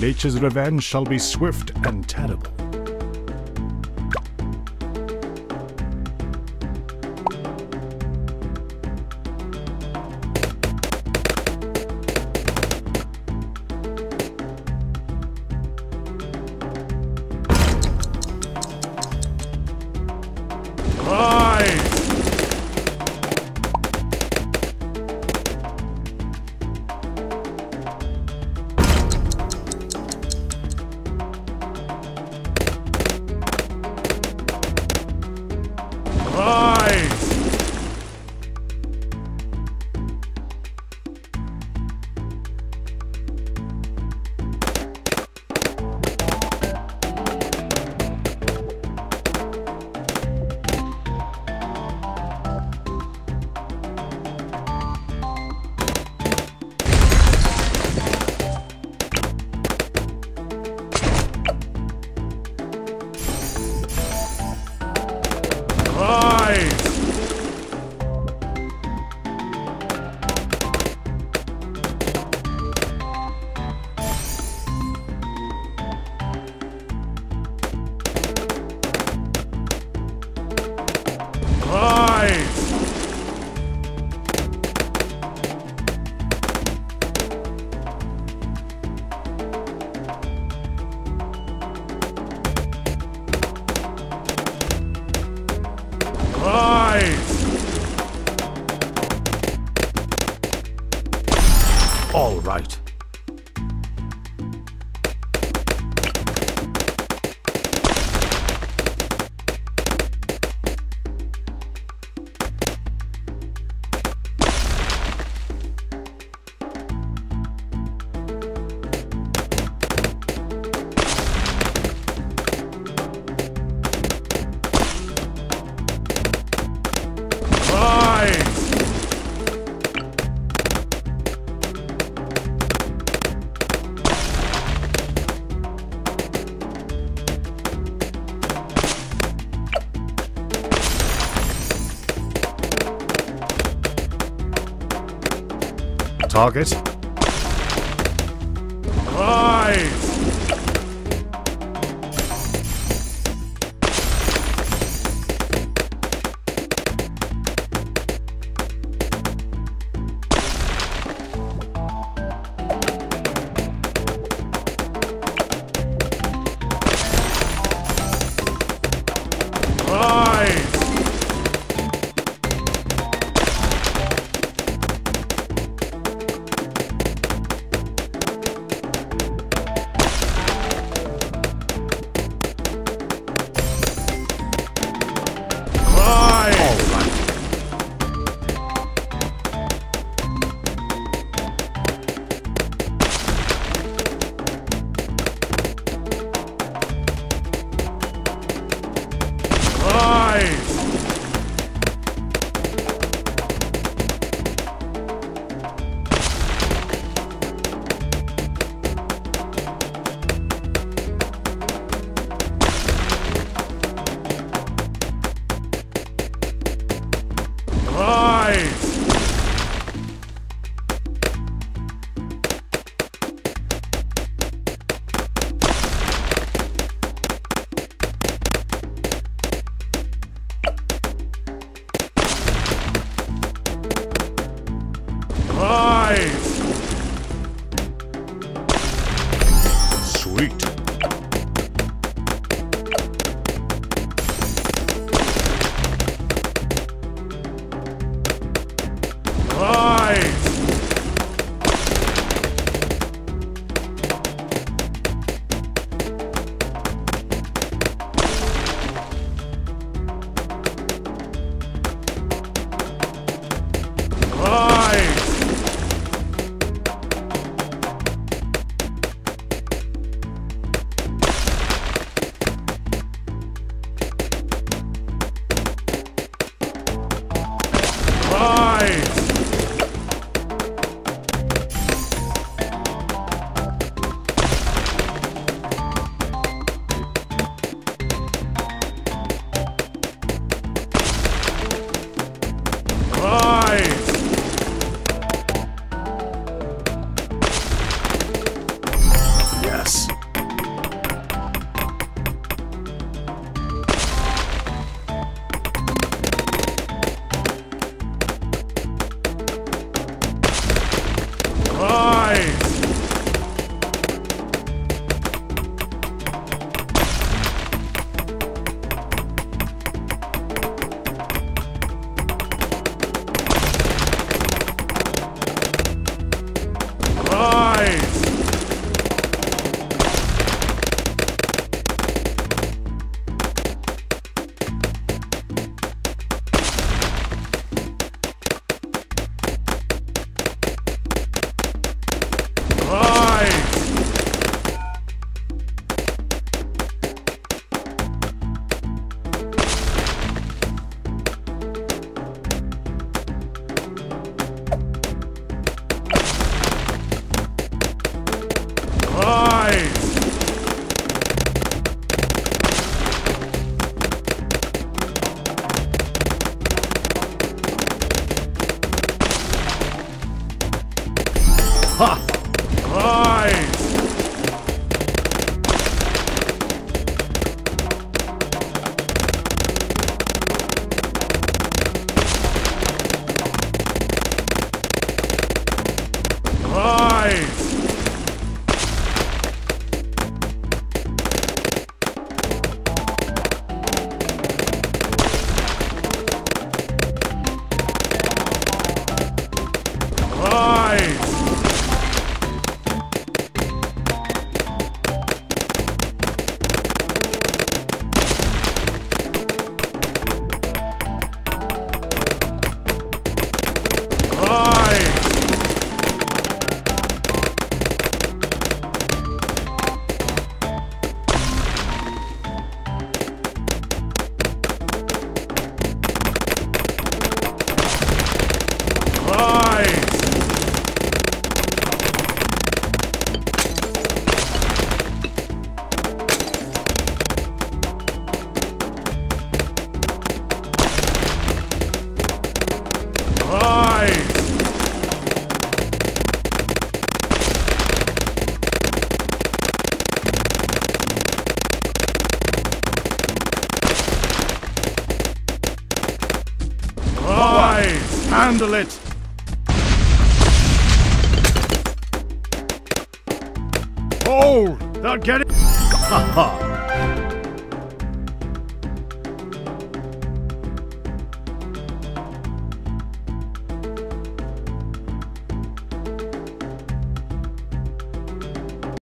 Nature's revenge shall be swift and terrible. Rise! All right. Target. Rise! Sweet. Rise! Handle it! Oh, Hold! They'll get it! Ha ha!